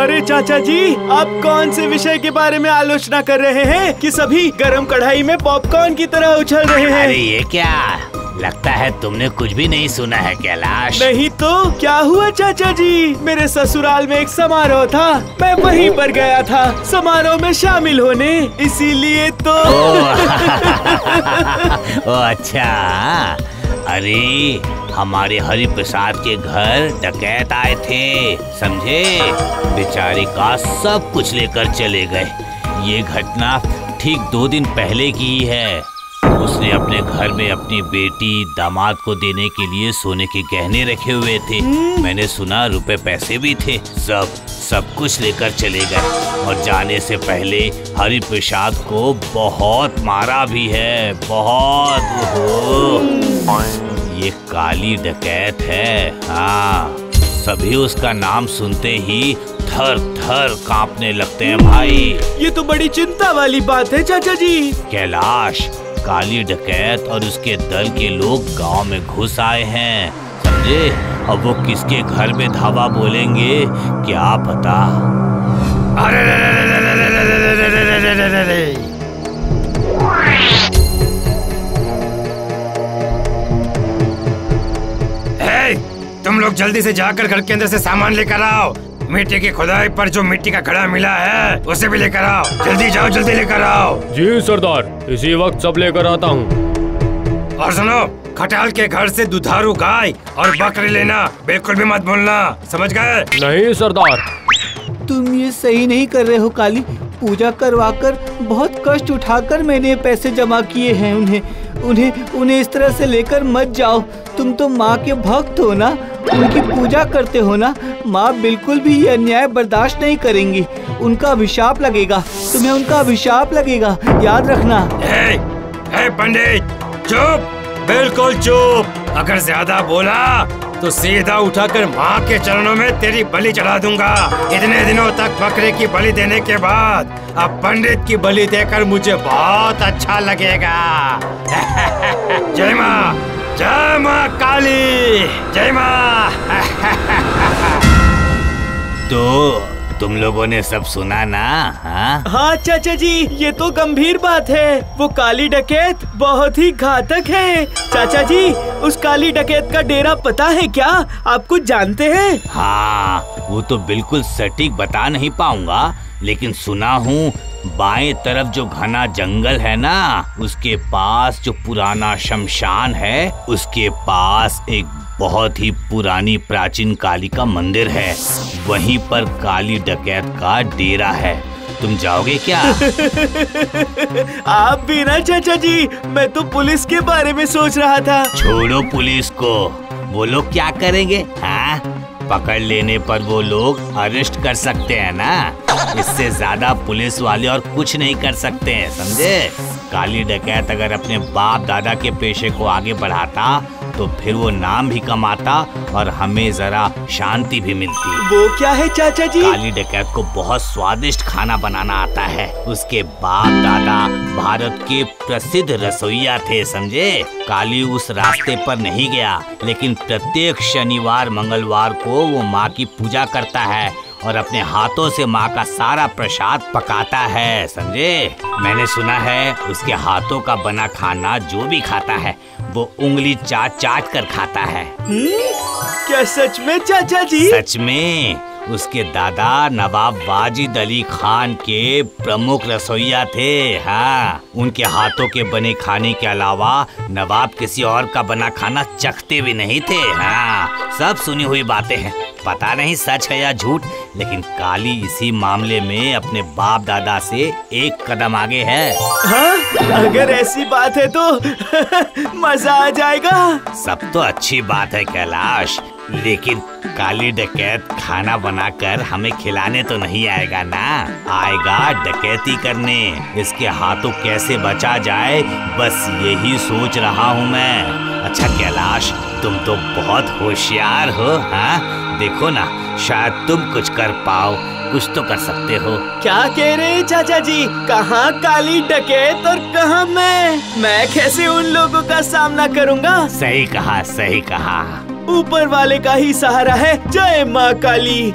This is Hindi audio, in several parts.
अरे चाचा जी, आप कौन से विषय के बारे में आलोचना कर रहे हैं कि सभी गरम कढ़ाई में पॉपकॉर्न की तरह उछल रहे अरे हैं ये क्या? लगता है तुमने कुछ भी नहीं सुना है कैलाश। नहीं तो क्या हुआ चाचा जी? मेरे ससुराल में एक समारोह था। मैं वहीं पर गया था। समारोह में शामिल होने इसीलिए तो। ओ, ओ अच्छा। अरे हमारे हरि प्रसाद के घर डकैत आए थे समझे? बेचारे का सब कुछ लेकर चले गए। ये घटना ठीक दो दिन पहले की ही है। उसने अपने घर में अपनी बेटी दामाद को देने के लिए सोने के गहने रखे हुए थे। मैंने सुना रुपए पैसे भी थे। सब सब कुछ लेकर चले गए। और जाने से पहले हरि प्रसाद को बहुत मारा भी है। बहुत ओहो। ये काली डकैत है। हाँ सभी उसका नाम सुनते ही थर थर कांपने लगते हैं भाई! ये तो बड़ी चिंता वाली बात है चाचा जी। कैलाश काली डकैत और उसके दल के लोग गाँव में घुस आए हैं। समझे? अब वो किसके घर में धावा बोलेंगे? क्या पता? अरे तुम लोग जल्दी से जाकर घर के अंदर से सामान लेकर आओ। मिट्टी की खुदाई पर जो मिट्टी का घड़ा मिला है उसे भी लेकर आओ। जल्दी जाओ जल्दी लेकर आओ। जी सरदार। इसी वक्त सब लेकर आता हूँ। और सुनो खटाल के घर से दुधारू गाय और बकरी लेना बिल्कुल भी मत भूलना। समझ गए? नहीं सरदार। तुम ये सही नहीं कर रहे हो काली। पूजा करवा कर बहुत कष्ट उठाकर मैंने पैसे जमा किए हैं उन्हें। उन्हें उन्हें इस तरह से लेकर मत जाओ। तुम तो माँ के भक्त हो ना? उनकी पूजा करते हो ना माँ बिल्कुल भी ये अन्याय बर्दाश्त नहीं करेंगी। उनका अभिशाप लगेगा तुम्हें उनका अभिशाप लगेगा याद रखना। हे, हे पंडित चुप बिल्कुल चुप। अगर ज़्यादा बोला तो सीधा उठाकर माँ के चरणों में तेरी बलि चढ़ा दूँगा। इतने दिनों तक बकरे की बलि देने के बाद अब पंडित की बलि देकर मुझे बहुत अच्छा लगेगा। जय माँ। जय माँ काली जय माँ तो तुम लोगों ने सब सुना ना हाँ? हाँ चाचा जी ये तो गंभीर बात है। वो काली डकैत बहुत ही घातक है। चाचा जी उस काली डकैत का डेरा पता है क्या? आप कुछ जानते हैं? हाँ वो तो बिल्कुल सटीक बता नहीं पाऊँगा। लेकिन सुना हूँ बाएँ तरफ़ जो घना जंगल है ना उसके पास जो पुराना शमशान है उसके पास एक बहुत ही पुरानी प्राचीन काली का मंदिर है। वहीं पर काली डकैत का डेरा है। तुम जाओगे क्या? आप भी ना चाचा जी? मैं तो पुलिस के बारे में सोच रहा था। छोड़ो पुलिस को। वो लोग क्या करेंगे? हाँ? पकड़ लेने पर वो लोग अरेस्ट कर सकते हैं ना? इससे ज़्यादा पुलिस वाले और कुछ नहीं कर सकते हैं, समझे? काली डकैत अगर अपने बाप दादा के पेशे को आगे बढ़ाता तो फिर वो नाम भी कमाता और हमें जरा शांति भी मिलती। वो क्या है चाचा जी? काली डकैत को बहुत स्वादिष्ट खाना बनाना आता है। उसके बाप दादा भारत के प्रसिद्ध रसोईया थे समझे? काली उस रास्ते पर नहीं गया लेकिन प्रत्येक शनिवार मंगलवार को वो माँ की पूजा करता है। और अपने हाथों से माँ का सारा प्रसाद पकाता है समझे? मैंने सुना है उसके हाथों का बना खाना जो भी खाता है वो उंगली चाट चाट कर खाता है। क्या सच में चाचा जी? सच में उसके दादा नवाब वाजिद अली खान के प्रमुख रसोईया थे हाँ। उनके हाथों के बने खाने के अलावा नवाब किसी और का बना खाना चखते भी नहीं थे हाँ। सब सुनी हुई बातें हैं। पता नहीं सच है या झूठ लेकिन काली इसी मामले में अपने बाप दादा से एक कदम आगे है। हाँ अगर ऐसी बात है तो मज़ा आ जाएगा। सब तो अच्छी बात है कैलाश लेकिन काली डकैत खाना बनाकर हमें खिलाने तो नहीं आएगा ना? आएगा डकैती करने। इसके हाथों कैसे बचा जाए बस यही सोच रहा हूँ मैं। अच्छा कैलाश तुम तो बहुत होशियार हो हाँ? देखो ना शायद तुम कुछ कर पाओ कुछ तो कर सकते हो। क्या कह रहे चाचा जी? कहाँ काली डकैत और कहाँ मैं? मैं कैसे उन लोगों का सामना करूँगा? सही कहा सही कहा। ऊपर वाले का ही सहारा है। जय माँ काली।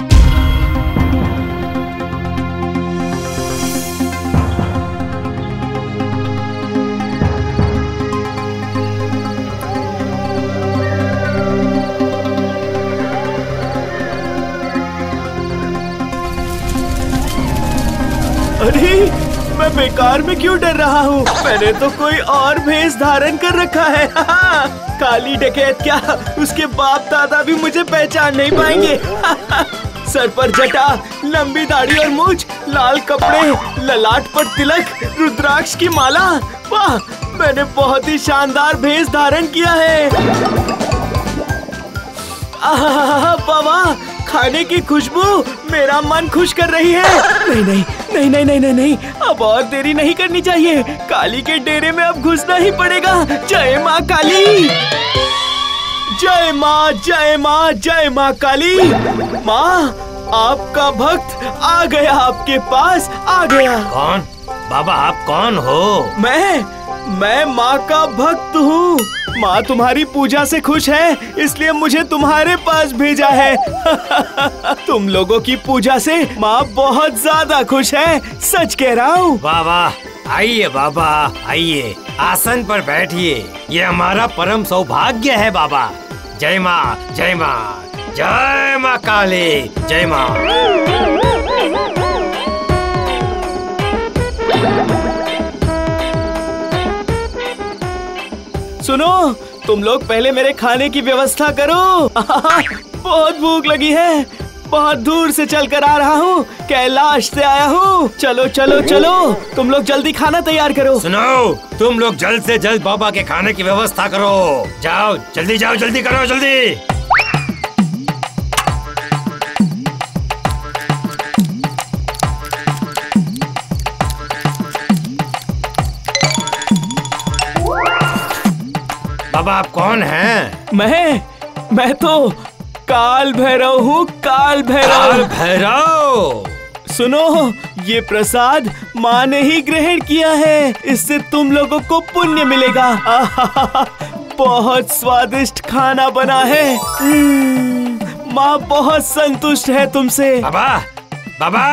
अरे, मैं बेकार में क्यों डर रहा हूँ? मैंने तो कोई और भेष धारण कर रखा है। काली डकैत, क्या उसके बाप दादा भी मुझे पहचान नहीं पाएँगे? सर पर जटा, लंबी दाढ़ी और मूछ, लाल कपड़े, ललाट पर तिलक, रुद्राक्ष की माला। वाह, मैंने बहुत ही शानदार भेष धारण किया है। बाबा, खाने की खुशबू, मेरा मन खुश कर रही है। नहीं नहीं नहीं नहीं नहीं नहीं नहीं। अब और देरी नहीं करनी चाहिए। काली के डेरे में अब घुसना ही पड़ेगा। जय माँ काली। जय माँ जय माँ जय माँ काली। माँ आपका भक्त आ गया आपके पास आ गया। कौन? बाबा आप कौन हो? मैं मैं माँ का भक्त हूँ। माँ तुम्हारी पूजा से खुश है, इसलिए मुझे तुम्हारे पास भेजा है। तुम लोगों की पूजा से माँ बहुत ज़्यादा खुश है, सच कह रहा हूँ। वाह आइए बाबा, आइए, आसन पर बैठिए। ये हमारा परम सौभाग्य है बाबा। जय माँ जय माँ जय माँ काली, जय माँ। सुनो, तुम लोग पहले मेरे खाने की व्यवस्था करो। बहुत भूख लगी है। बहुत दूर से चल कर आ रहा हूँ। कैलाश से आया हूँ। चलो चलो चलो। तुम लोग जल्दी खाना तैयार करो। सुनो, तुम लोग जल्द से जल्द बाबा के खाने की व्यवस्था करो। जाओ, जल्दी जाओ, जल्दी करो, जल्दी। बाबा आप कौन हैं? मैं मैं तो काल भैरव हूँ काल भैरव। काल भैरव भैरव? सुनो ये प्रसाद माँ ने ही ग्रहण किया है। इससे तुम लोगों को पुण्य मिलेगा। बहुत स्वादिष्ट खाना बना है। हम्म, माँ बहुत संतुष्ट है तुमसे। बाबा बाबा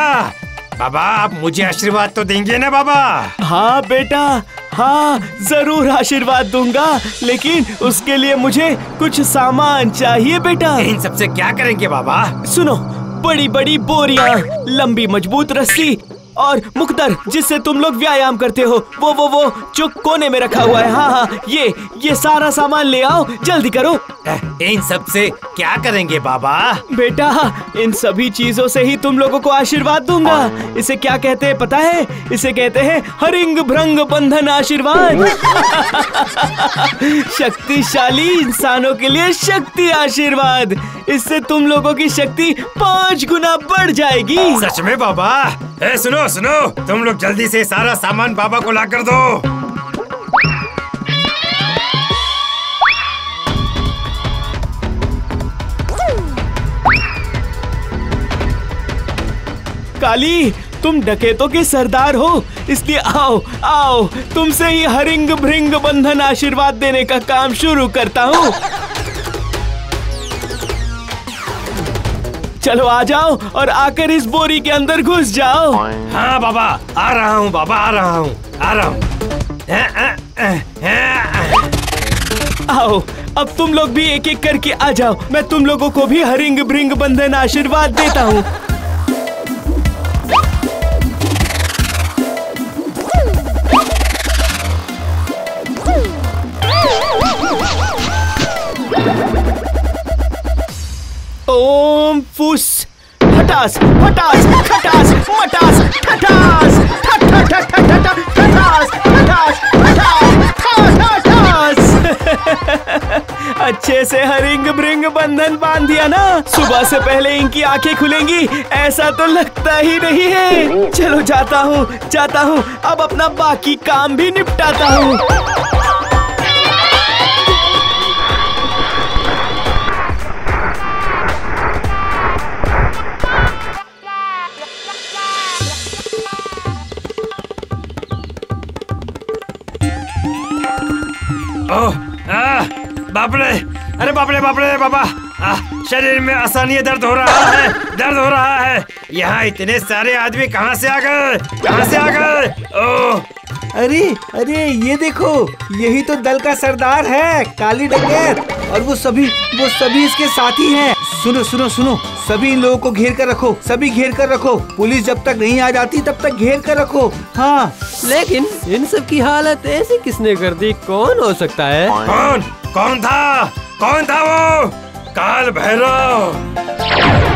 बाबा आप मुझे आशीर्वाद तो देंगे ना बाबा? हाँ बेटा हाँ ज़रूर आशीर्वाद दूँगा लेकिन उसके लिए मुझे कुछ सामान चाहिए बेटा। इन सबसे क्या करेंगे बाबा? सुनो बड़ी बड़ी बोरियाँ लंबी मज़बूत रस्सी और मुख्तर जिससे तुम लोग व्यायाम करते हो वो वो वो जो कोने में रखा हुआ है हाँ हाँ ये ये सारा सामान ले आओ जल्दी करो। इन सबसे क्या करेंगे बाबा? बेटा इन सभी चीज़ों से ही तुम लोगों को आशीर्वाद दूँगा। इसे क्या कहते हैं पता है? इसे कहते हैं हरिंग भ्रंग बंधन आशीर्वाद। शक्तिशाली इंसानों के लिए शक्ति आशीर्वाद। इससे तुम लोगों की शक्ति पाँच गुना बढ़ जाएगी। सच में बाबा? ए, सुनो सुनो। तुम लोग जल्दी से सारा सामान बाबा को ला कर दो। काली तुम डकैतों के सरदार हो। इसलिए आओ आओ। तुमसे ही हरिंग भृंग बंधन आशीर्वाद देने का काम शुरू करता हूँ। चलो आ जाओ और आकर इस बोरी के अंदर घुस जाओ। हाँ बाबा आ रहा हूँ बाबा आ रहा हूँ आ रहा हूँ। आओ अब तुम लोग भी एक एक करके आ जाओ। मैं तुम लोगों को भी हरिंग ब्रिंग बंधन आशीर्वाद देता हूँ। ओम फुस। फटास फटास खटास मटास ठटास ठट ठट ठट ठट ठट ठटास ठटास ठटास अच्छे से हरिंग भृंग बंधन बाँध दिया ना। सुबह से पहले इनकी आँखें खुलेंगी, ऐसा तो लगता ही नहीं है। चलो जाता हूँ जाता हूँ, अब अपना बाकी काम भी निपटाता हूँ। बाप रे अरे बापरे बापरे, बाबा शरीर में आसानी दर्द हो रहा है, दर्द हो रहा है। यहाँ इतने सारे आदमी कहाँ से आ गए? कहाँ से आ गए? ओ अरे अरे, ये देखो, यही तो दल का सरदार है, काली डकैत और वो सभी वो सभी इसके साथी हैं। सुनो सुनो सुनो। सभी इन लोगों को घेर कर रखो। सभी घेर कर रखो। पुलिस जब तक नहीं आ जाती तब तक घेर कर रखो। हाँ। लेकिन इन सब की हालत ऐसी किसने कर दी? कौन हो सकता है? कौन? कौन था? कौन था वो? काल भैरव।